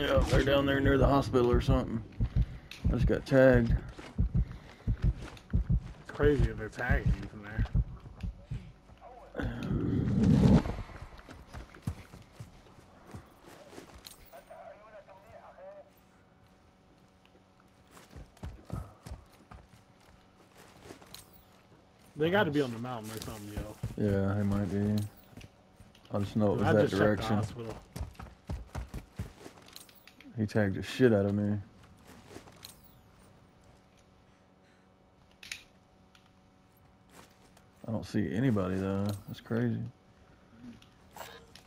Yeah, they're down there near the hospital or something. I just got tagged. It's crazy if they're tagging you from there. They got to be on the mountain or something, yo. Yeah, they might be. I just know it was I that just checked the direction. Hospital. He tagged the shit out of me. I don't see anybody though. That's crazy.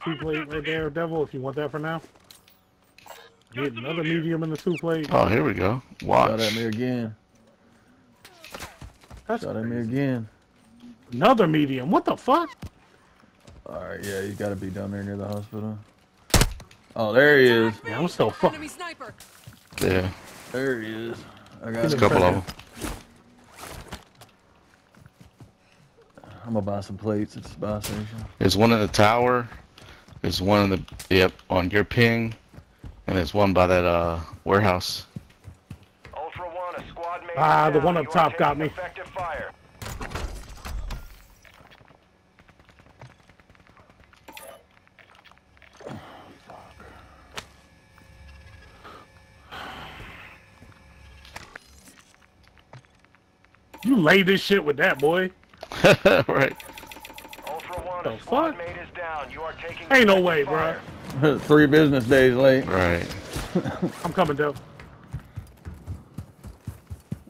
Two plate right there, devil. If you want that for now. Get another medium in the two plate. Oh, here we go. Shot at me again. That's Shot at me again. Another medium. What the fuck? Alright, yeah, he's gotta be down there near the hospital. Oh, there he is. Yeah, I'm so fuck. Enemy sniper. Yeah, There he is. I got there's a couple of them. I'm gonna buy some plates at the buy station. There's one in the tower. There's one in the yep on your ping, and there's one by that uh warehouse. Ultra One, a squad mate. Ah, the one up top got me. Effective fire. Lay this shit with that boy. right. Ultra One, The fuck? mate is down. You are taking. Ain't no way, fire. bruh. Three business days late. Right. I'm coming down.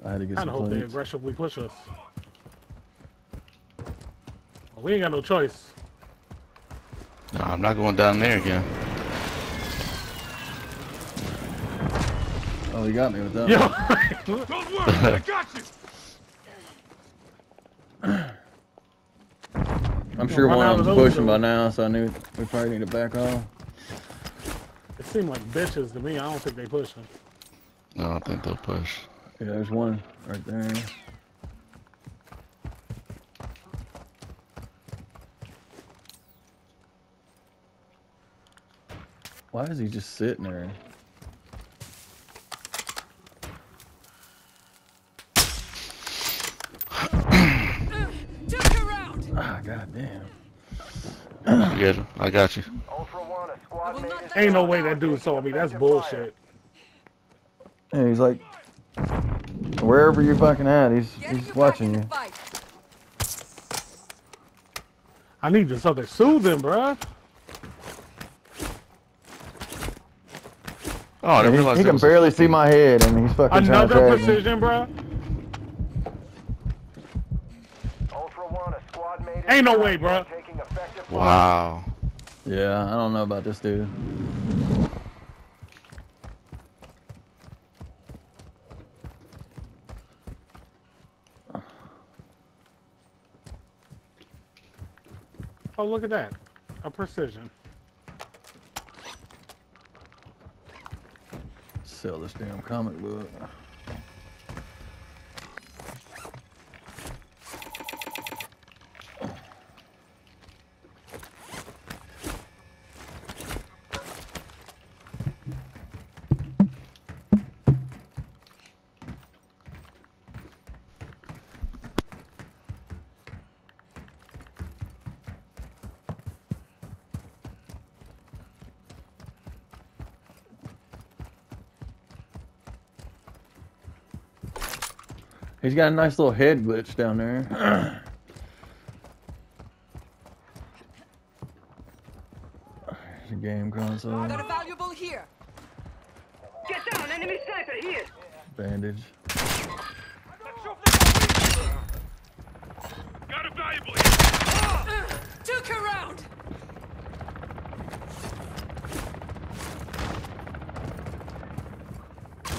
I had to get I hope some they aggressively push us. Well, we ain't got no choice. No, I'm not going down there again. Oh, he got me with that. Yo. Don't worry, I got you. I'm sure Run one out of of them's pushing by now, so I knew we probably need to back off. it seemed like bitches to me. I don't think they pushing. No, I don't think they'll push. Yeah, there's one right there. Why is he just sitting there? Took her out. Ah, goddamn. You good? I got you. One, a squad will mate not is Ain't no way that dude saw me. That's bullshit. Yeah, he's like, wherever you're fucking at, he's Getting he's watching you. I need this other soothing, bruh. Oh, I Yeah, didn't he, realize he there can barely see my head, and he's fucking Another trying to tag me. precision, bruh. Ultra One, a squad mate Ain't no way, You are bruh. Taking effective fire. Wow. Yeah, I don't know about this dude. Oh, look at that. A precision. Sell this damn comic book. He's got a nice little head glitch down there. There's a game console, Got a valuable here. Get down, enemy sniper here. bandage. Got a valuable here. Uh, took her out.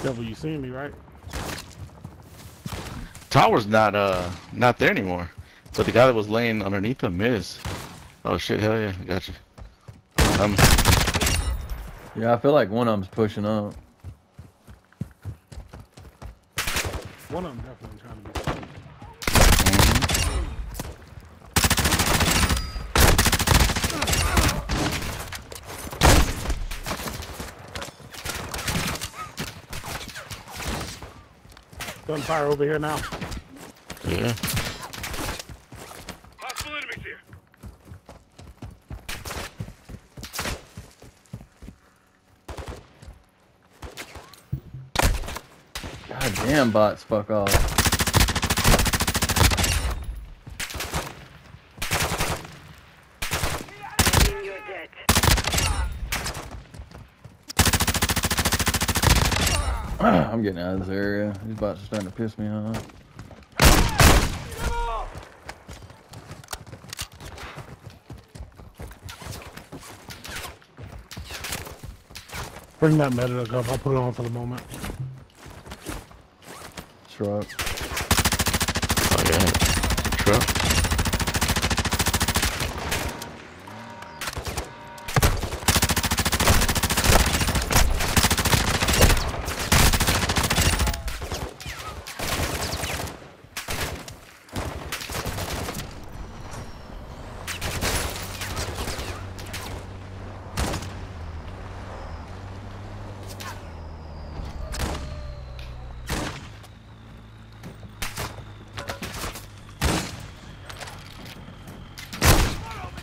Devil, you seen me, right? tower's not uh not there anymore. So the guy that was laying underneath him is. Oh shit, hell yeah, gotcha. Um Yeah, I feel like one of them's pushing up. One of them definitely trying to be mm-hmm. Gunfire over here now. Yeah. God damn bots, fuck off. I'm getting out of this area. These bots are starting to piss me off. Bring that medic up. I'll put it on for the moment. Truck. Oh yeah. Truck.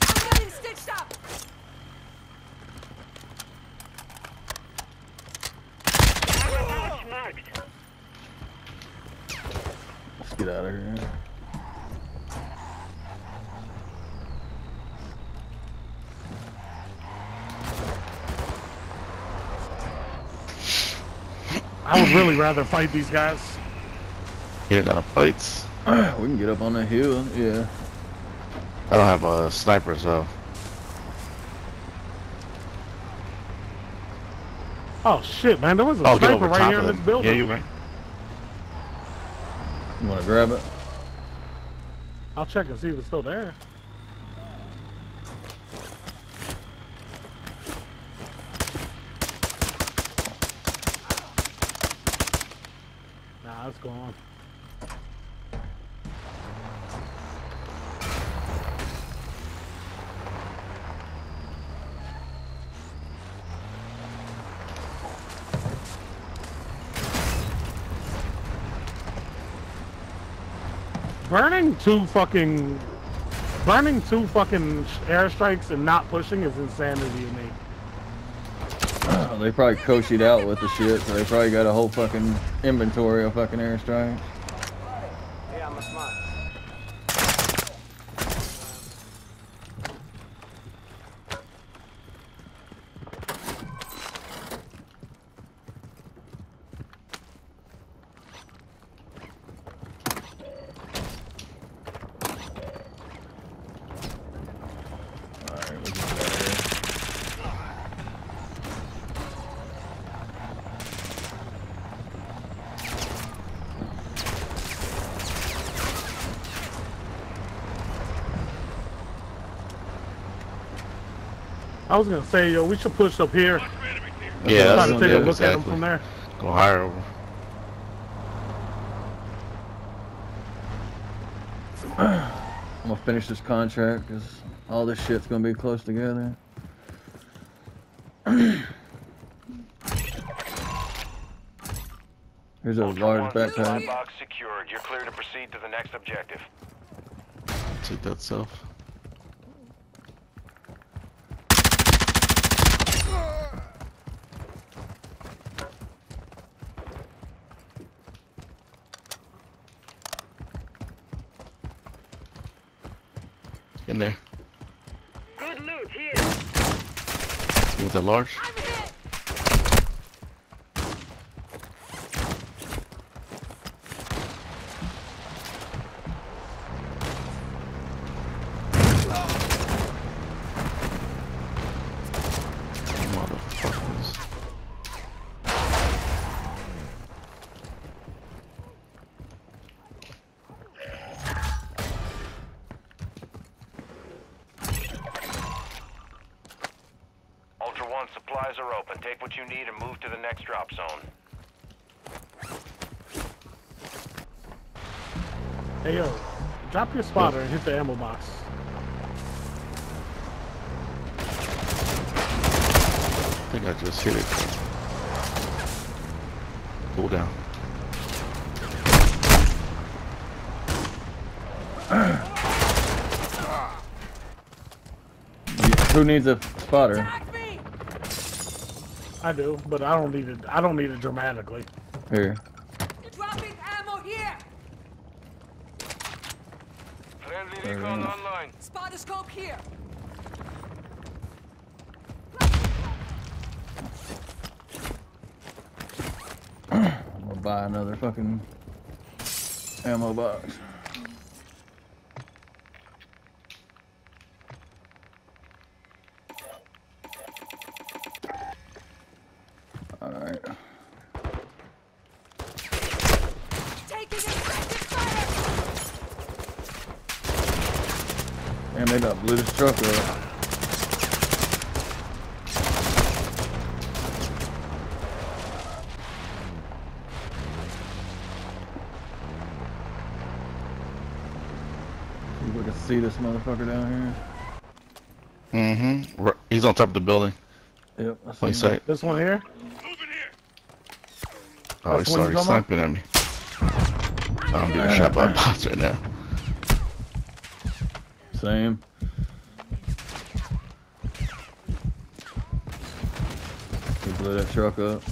I'm getting stitched up. Pouch marked. Let's get out of here. I would really rather fight these guys. Here got a fights. we can get up on the hill. Yeah. I don't have uh, a sniper, so Oh shit, man! There was a oh, sniper right here in this building. Yeah, you right. You want to grab it? I'll check and see if it's still there. Nah, it's gone. Burning two fucking burning two fucking airstrikes and not pushing is insanity to me. they probably coached out with the shit, so they probably got a whole fucking inventory of fucking airstrikes. I was gonna say, yo, we should push up here. Hostile enemies here. Yeah, Try that's to take yeah, a look at them from there. Go higher over. I'm gonna finish this contract because all this shit's gonna be close together. Here's a Ultra large One, backpack. box secured. You're clear to proceed to the next objective. Take that self. In there. Good loot here. Want that large? Supplies are open. Take what you need and move to the next drop zone. Hey yo, drop your spotter and hit the ammo box. I think I just hit it. Pull down. Who needs a spotter? Attack me! I do, but I don't need it. I don't need it dramatically. Here. Dropping ammo here! Friendly recon we go. online. Spotter scope here! I'm gonna buy another fucking ammo box. Alright. Taking effective fire! And they got blew this truck up. We can see this motherfucker down here. Mm-hmm. He's on top of the building. Yep, I see Point sight. This one here. Moving here. Oh, That's he's already sniping at me. I'm getting shot by bots right now. Same. He blew that truck up.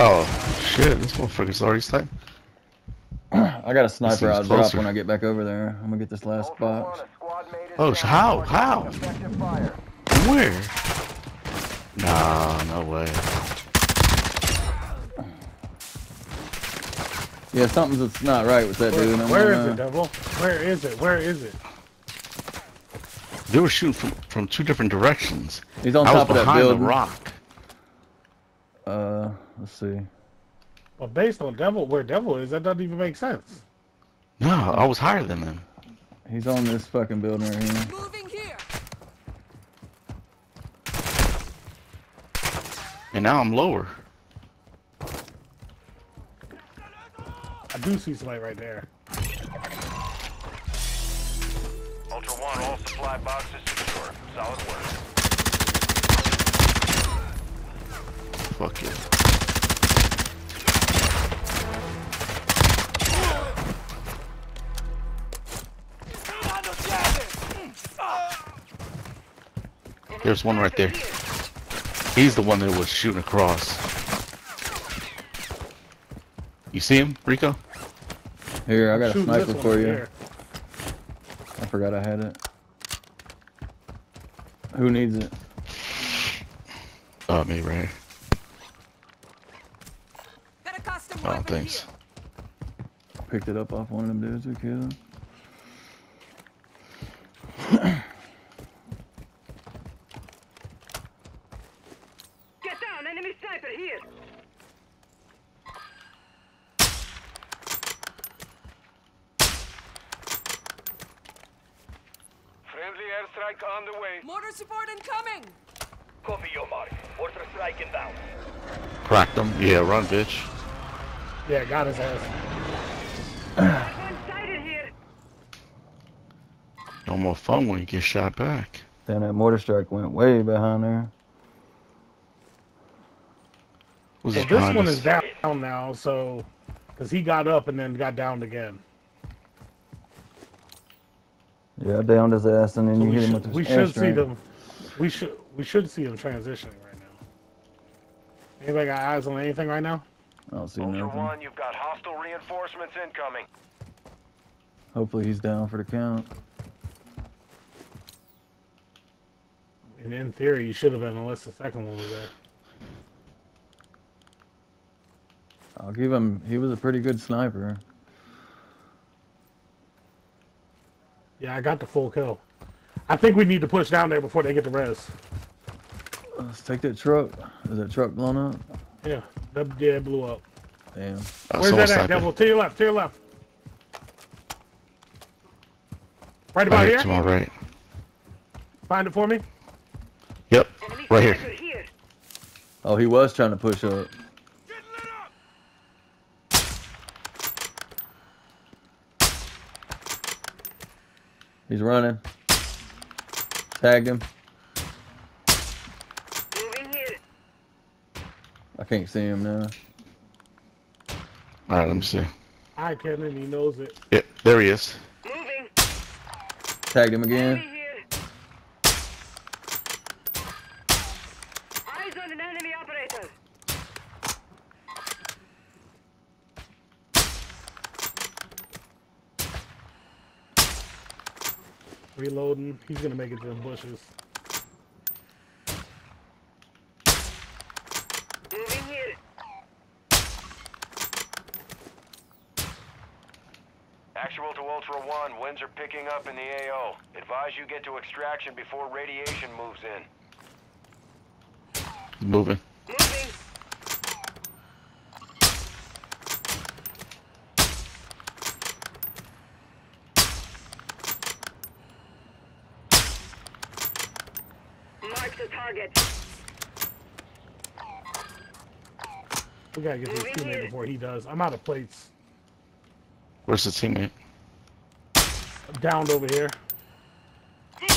Oh, shit. This motherfucker's already sniping. I got a sniper seems I'll drop when I get back over there. I'm gonna get this last box. a squad mate is Oh, down. so how? How? Where? Nah, no way. Yeah, something's that's not right with that Where, dude. I'm where is gonna- it, Devil? Where is it? Where is it? They were shooting from, from two different directions. He's on I was top of that behind the building. rock. Uh, let's see. Well, based on Devil, where Devil is, that doesn't even make sense. No, I was higher than them. He's on this fucking building right here. Moving here! And now I'm lower. I do see somebody right there. Ultra One, all supply boxes secure. Solid work. Fuck you. There's one right there. He's the one that was shooting across. You see him, Rico? Here, I got a sniper for you. here. I forgot I had it. Who needs it? Oh, me right here. Got a custom Oh, thanks. here. Picked it up off one of them dudes we killed. Get down, enemy sniper here. Friendly airstrike on the way. Mortar support incoming! Copy your mark. Mortar strike inbound. Cracked him. Yeah, run, bitch. Yeah, got his ass. No more fun when you get shot back. Then that mortar strike went way behind there. Who's So this this one is down now, so because he got up and then got down again. Yeah, I downed his ass and then So you we hit him should, with we the should see airstrike. them. We should we should see them transitioning right now. Anybody got eyes on anything right now? I don't see Ultra nothing. One, you've got hostile reinforcements incoming. Hopefully he's down for the count. And in theory, you should have been unless the second one was there. I'll give him. He was a pretty good sniper. Yeah, I got the full kill. I think we need to push down there before they get the res. Let's take that truck. Is that truck blown up? Yeah, that yeah, it blew up. Damn. Uh, Where's that at, sniping. Devil? To your left, to your left. Right about Right here, here. to my right. Find it for me. Yep, right here. Oh, he was trying to push up. Up! He's running. Tagged him. Moving here. I can't see him now. Alright, let me see. I can and he knows it. Yeah, there he is. Moving. Tagged him Enemy again. here. Eyes on an enemy operator. Reloading. He's gonna make it to the bushes. Moving here. Actual to Ultra One, winds are picking up in the AO. Advise you get to extraction before radiation moves in. Moving. Moving. Mark the target. We gotta get to his Moving teammate before he does. I'm out of plates. Where's the teammate? I'm downed over here. Yeah,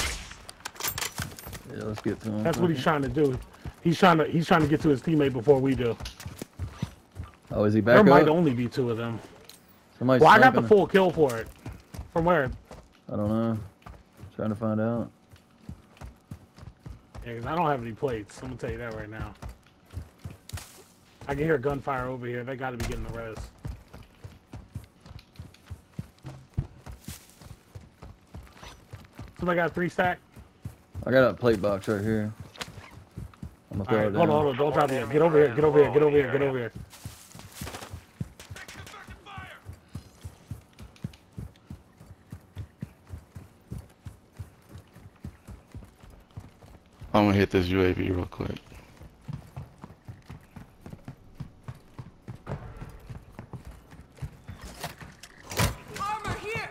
let's get to him. That's what he's trying to do. He's trying to he's trying to get to his teammate before we do. Oh, is he back There back might only be two of them. Somebody's Well, I got the sniping. full kill for it. From where? I don't know. Trying to find out. Yeah, 'cause I don't have any plates. I'm gonna tell you that right now. I can hear gunfire over here. They gotta be getting the res. Somebody got a three stack? I got a plate box right here. I'm gonna throw Alright, it hold down. on, hold on. Don't drop yet. Get over here. Get over here. Get over here. Get over here. I'm gonna hit this UAV real quick. Armor here!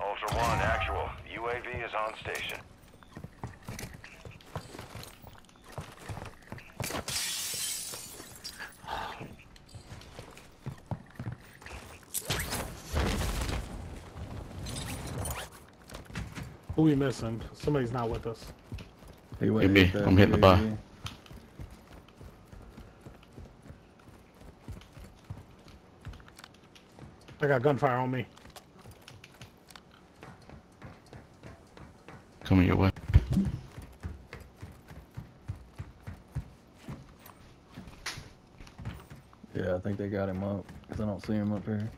Ultra One, actual. UAV is on station. Who we missing? Somebody's not with us. He went Hit and me. hit I'm hitting the bar. I got gunfire on me. Coming your way. Yeah, I think they got him up. Cause I don't see him up here.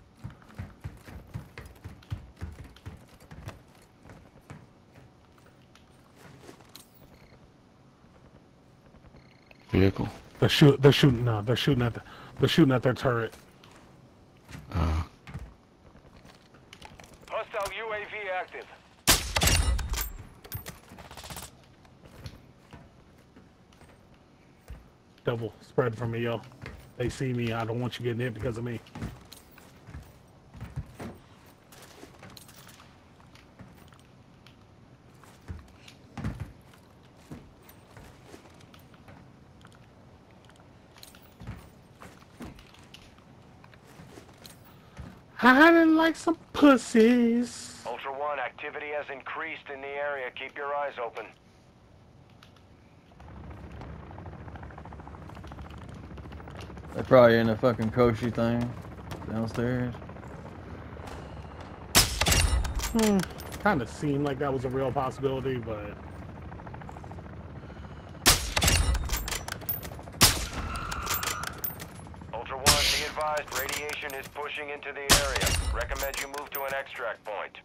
Vehicle. They're shoot. They're shooting. No, they're shooting at. The, they're shooting at their turret. Uh, Hostile UAV active. Double spread from me, yo. They see me. I don't want you getting hit because of me. I didn't like some pussies. Ultra One, activity has increased in the area. Keep your eyes open. They're probably in the fucking Koschei thing downstairs. Hmm. Kind of seemed like that was a real possibility, but Ultra One, be advised, radiation is pushing into the area. Recommend you move to an extract point.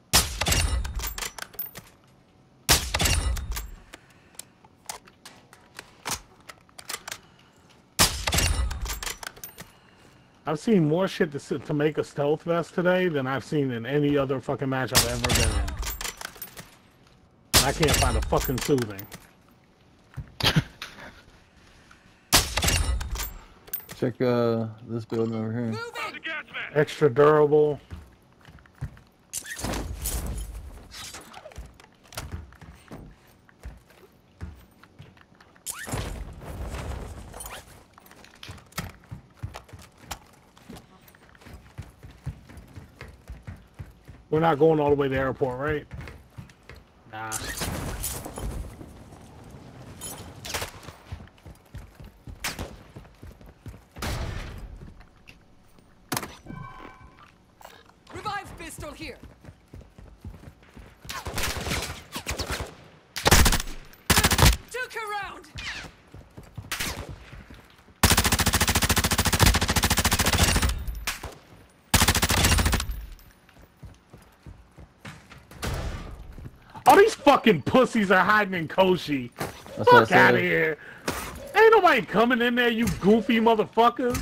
I've seen more shit to, to make a stealth vest today than I've seen in any other fucking match I've ever been in. And I can't find a fucking soothing. Check uh this building over here. Extra durable. We're not going all the way to the airport, right? Nah. Pistol here. Took her round. All these fucking pussies are hiding in Koschei. That's Fuck out of here. Ain't nobody coming in there, you goofy motherfuckers.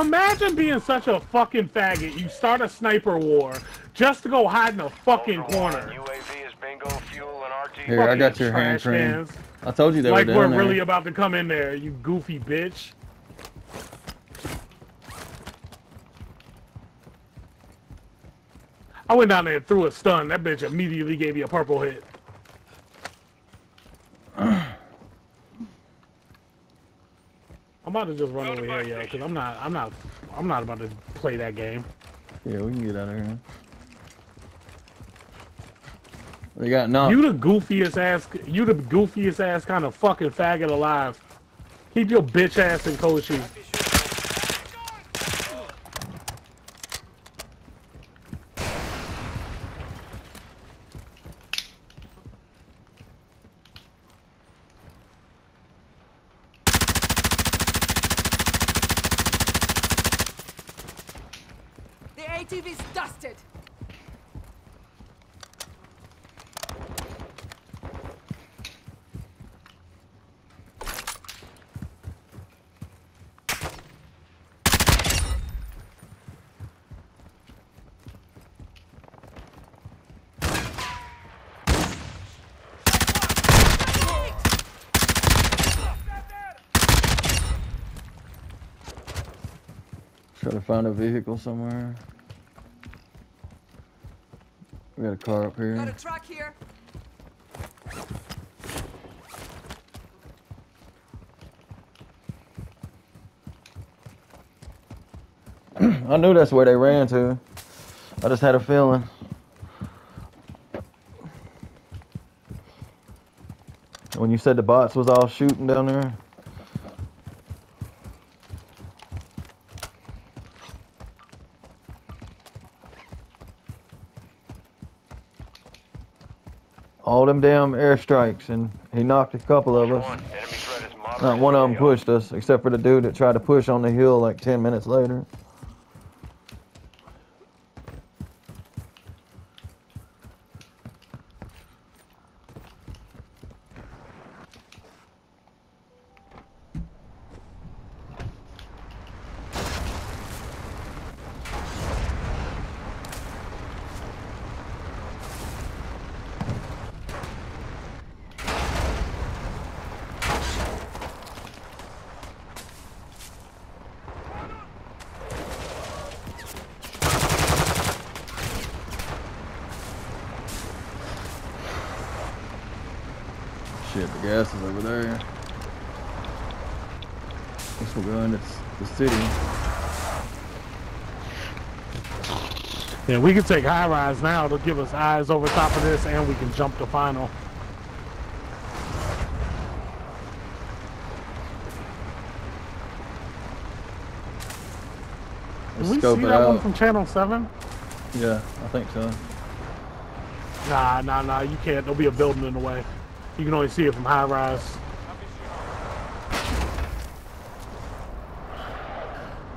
Imagine being such a fucking faggot. You start a sniper war just to go hide in a fucking Ultra One, corner. UAV is bingo, fuel, and RT. Here, I got your hand trash cream. cans. I told you they Like were we're there. really about to come in there, you goofy bitch. I went down there and threw a stun. That bitch immediately gave me a purple hit. I'm about to just run over here, yo, because I'm not, I'm not, I'm not about to play that game. Yeah, we can get out of here. They got knocked. You the goofiest ass, you the goofiest ass kind of fucking faggot alive. Keep your bitch ass in Koschei. Try to find a vehicle somewhere. We got a car up here. Got a truck here. I knew that's where they ran to. I just had a feeling. When you said the bots was all shooting down there. All them damn airstrikes, and he knocked a couple of us. One, enemy threat is moderate. Not one of them pushed us, except for the dude that tried to push on the hill like 10 minutes later. Shit, the gas is over there. Guess we'll go into the city. Yeah, we can take high rise now It'll give us eyes over top of this, and we can jump to final. Did we see that one from Channel 7? Yeah, I think so. Nah, nah, nah, you can't. There'll be a building in the way. You can only see it from high rise.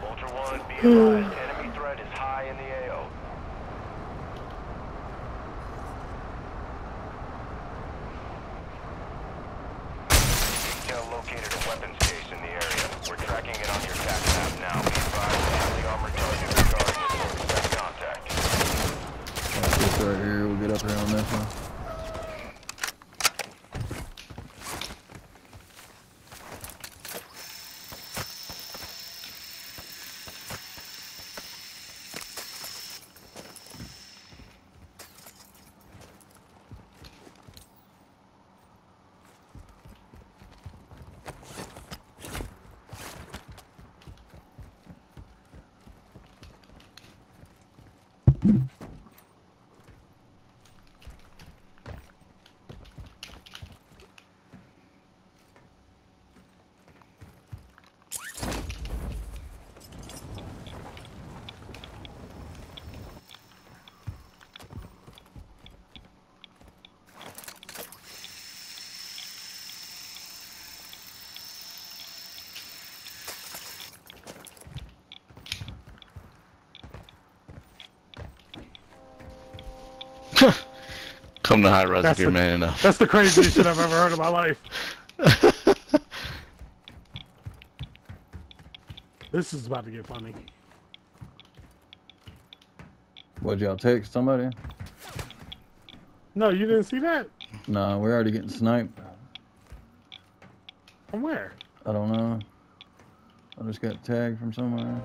Ultra One, be advised, Mm-hmm. Come to high res if you're the- man enough. That's the craziest shit I've ever heard in my life. This is about to get funny. What y'all text somebody? No, you didn't see that? Nah, we're already getting sniped. From where? I don't know. I just got tagged from somewhere.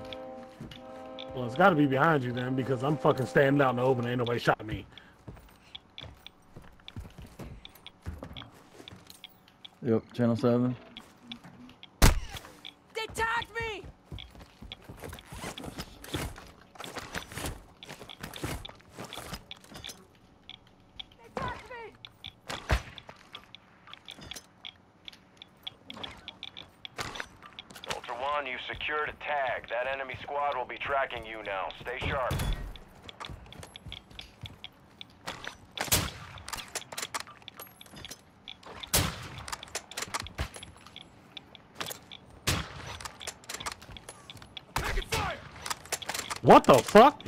Well, it's got to be behind you then, because I'm fucking standing out in the open. Ain't nobody shot me. Yep, channel 7.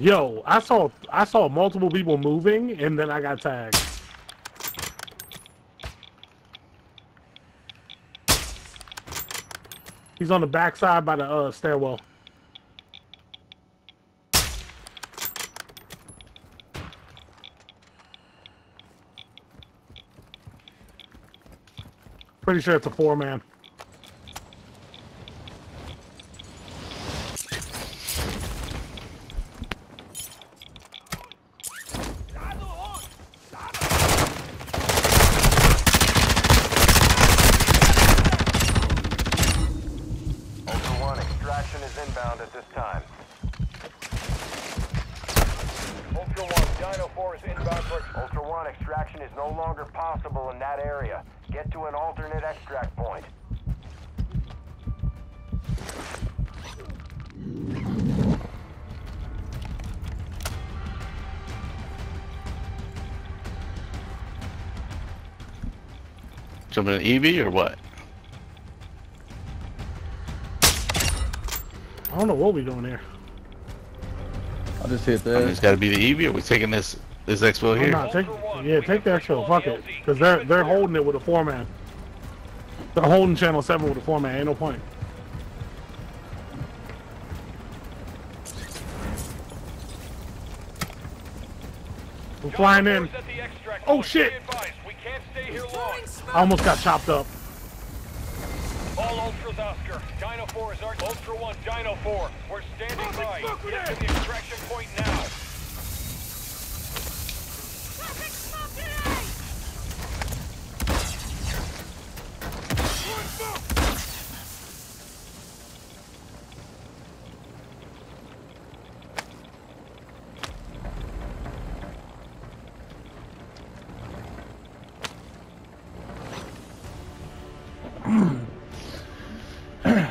Yo, I saw I saw multiple people moving, and then I got tagged. He's on the backside by the uh, stairwell. Pretty sure it's a four man. Jumping an EV or what? I don't know what we're doing here. I just hit I mean, that. it's got to be the EV. Or we taking this this expo here? not take, yeah, take that show. Fuck it, because they're they're holding it with a four man. They're holding channel seven with a four man. Ain't no point. We're flying in. At the extract Oh, shit. I almost got chopped up. All Ultras Oscar. Dino 4 is our Ultra 1, Dino 4. We're standing by. Get to the extraction point now.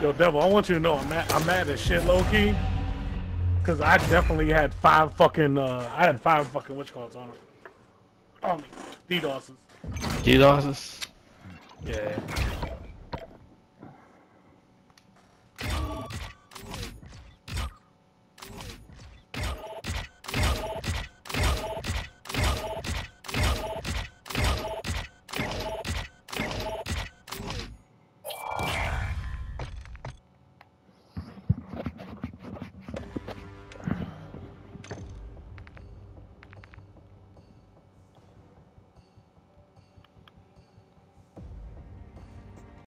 Yo, Devil, I want you to know I'm mad, I'm mad as shit, low key. Cause I definitely had five fucking, uh, I had five fucking witch cards on it. On me, DDoSes. DDoSes? Yeah.